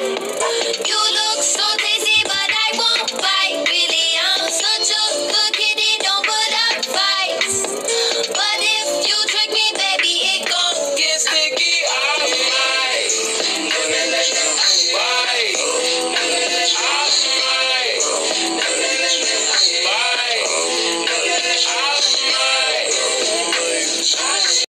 you